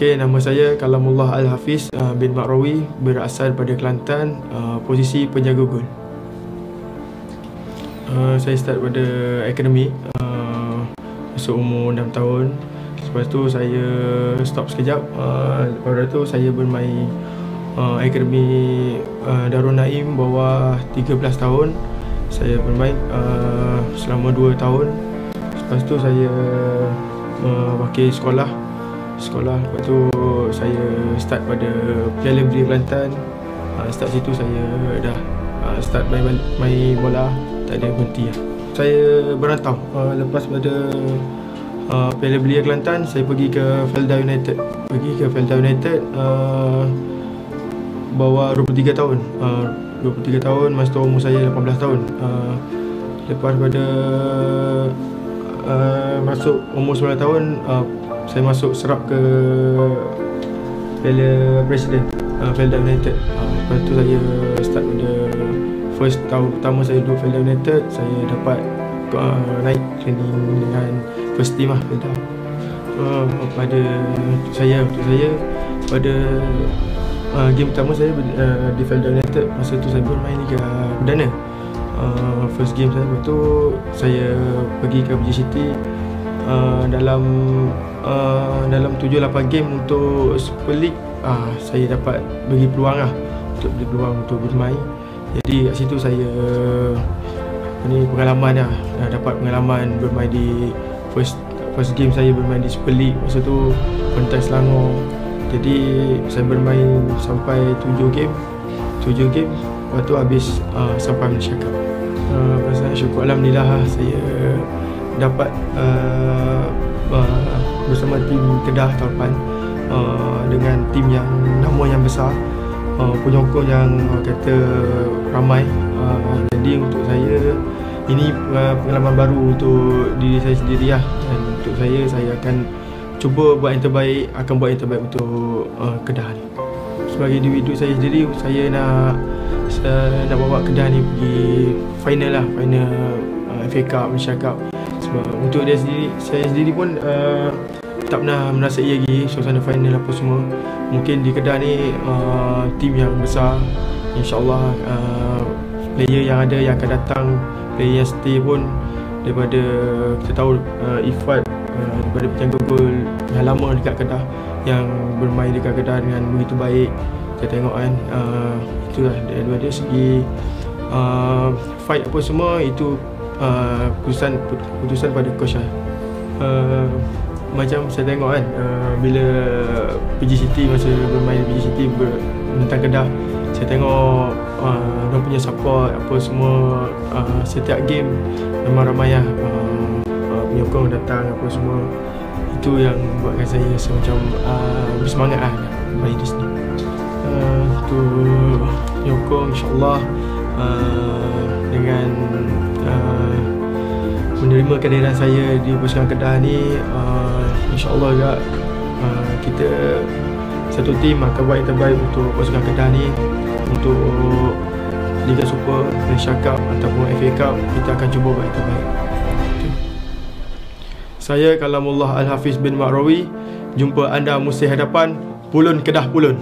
Okey, nama saya Kalamullah Al-Hafiz uh, bin Makrawi berasal pada Kelantan, uh, posisi penjaga gol. Uh, saya start pada akademi uh, masuk umur 6 tahun. Lepas tu saya stop sekejap. Uh, tu saya bermain uh, akademi uh, Darul Naim bawah 13 tahun. Saya bermain uh, selama 2 tahun. Lepas tu saya uh, wakil sekolah sekolah. Lepas tu saya start pada Piala Belia Kelantan. Uh, start situ saya dah uh, start main, main bola. Tak ada berhenti lah. saya berantau uh, lepas pada uh, Piala Belia Kelantan saya pergi ke Felda United. Pergi ke Felda United uh, bawa 23 tahun. Uh, 23 tahun masa tu umur saya 18 tahun. Uh, lepas pada uh, masuk umur 9 tahun uh, saya masuk serap ke Piala Presiden. Uh, Felda United. Uh, lepas tu saya start pada first tahun pertama saya duduk Felda United saya dapat uh, naik training dengan first team lah Felda uh, pada untuk saya untuk saya pada uh, game pertama saya uh, di Felda United masa tu saya bermain Liga Perdana. Uh, first game saya lepas tu saya pergi ke BG City uh, dalam uh, dalam 7-8 game untuk Super League uh, saya dapat bagi peluang lah. Untuk beri peluang untuk bermain. Jadi kat situ saya ni pengalaman lah. Uh, dapat pengalaman bermain di first first game saya bermain di Super League masa tu Pentas Selangor. Jadi saya bermain sampai 7 game. 7 game. Lepas tu habis uh, sampai Malaysia Cup. Uh, saya syukur Alhamdulillah lah, saya dapat uh, uh, bersama tim Kedah tahun depan uh, dengan tim yang nama yang besar uh, penyokong yang uh, kata ramai. Uh, jadi untuk saya ini uh, pengalaman baru untuk diri saya sendiri lah. Dan untuk saya saya akan cuba buat yang terbaik akan buat yang terbaik untuk uh, Kedah ni. Sebagai individu saya sendiri saya nak saya nak bawa Kedah ni pergi final lah final uh, FA Cup Malaysia Cup sebab untuk dia sendiri saya sendiri pun uh, tak pernah merasai lagi suasana final apa semua. Mungkin di Kedah ni uh, tim yang besar insyaallah uh, player yang ada yang akan datang player yang stay pun daripada kita tahu uh, Ifat uh, daripada penjaga gol yang lama dekat Kedah yang bermain dekat Kedah dengan begitu baik. Kita tengok kan uh, itulah daripada segi uh, fight apa semua itu uh, keputusan keputusan pada coach lah. Uh, macam saya tengok kan uh, bila PG City masa bermain PG City ber, tentang Kedah saya tengok uh, dia punya support apa semua uh, setiap game memang ramai lah uh, penyokong datang apa semua. Itu yang buatkan saya rasa macam uh, bersemangat lah main di sini. Uh, tu penyokong insyaAllah. Uh, menerima kehadiran saya di Pasukan Kedah ni uh, InsyaAllah juga uh, kita satu tim akan buat yang terbaik untuk pasukan Kedah ni. Untuk Liga Super, Malaysia Cup ataupun FA Cup kita akan cuba buat yang terbaik. Saya Kalamullah Al-Hafiz bin Makrawi jumpa anda musim hadapan Pulun Kedah Pulun